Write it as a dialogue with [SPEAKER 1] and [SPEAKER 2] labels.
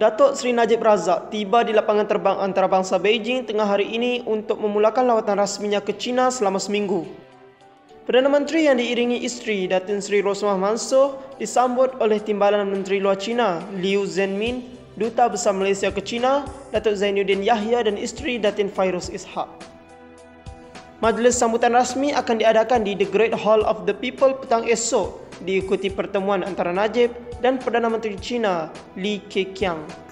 [SPEAKER 1] Datuk Seri Najib Razak tiba di lapangan terbang antarabangsa Beijing tengah hari ini untuk memulakan lawatan rasminya ke China selama seminggu. Perdana Menteri yang diiringi isteri Datin Seri Rosmah Mansur disambut oleh Timbalan Menteri Luar China Liu Zhenmin, Duta Besar Malaysia ke China Datuk Zainuddin Yahya dan isteri Datin Fairuz Ishak. Majlis sambutan rasmi akan diadakan di The Great Hall of the People petang esok diikuti pertemuan antara Najib dan Perdana Menteri China Li Keqiang.